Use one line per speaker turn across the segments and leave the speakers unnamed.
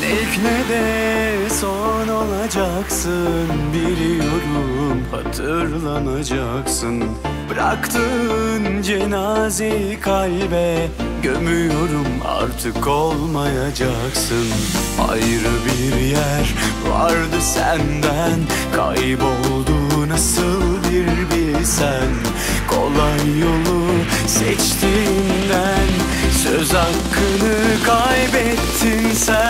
Ne ilk ne de son olacaksın Biliyorum hatırlanacaksın. Bıraktığın cenazeyi kalbe Gömüyorum artık olmayacaksın. Ayrı bir yer vardı senden Kayboldu nasıl bir bilsen? Kolay yolu seçtiğinden Söz hakkını kaybettin sen.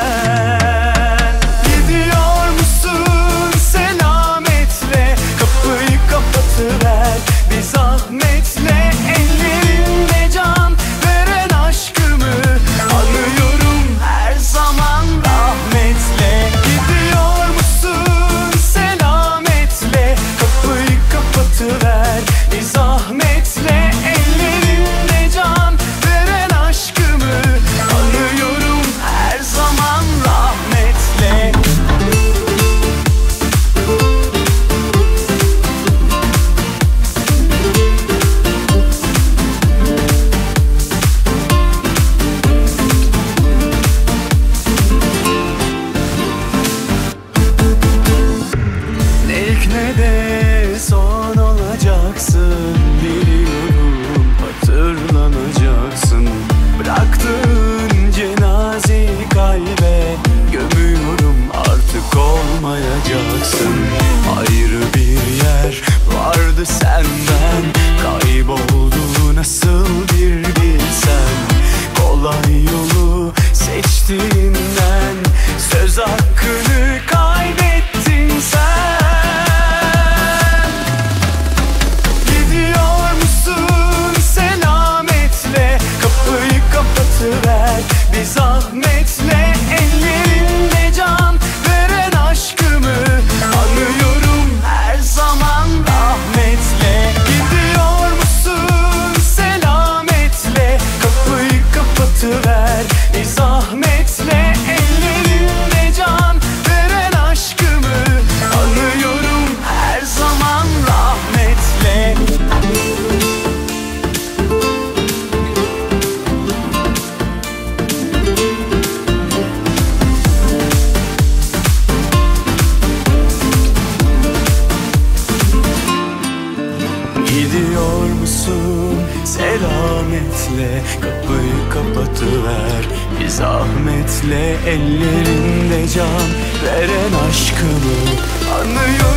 Jackson. Batıver bir zahmetle. Selametle kapıyı kapatıver. Bir zahmetle ellerinde can Veren aşkımı anıyor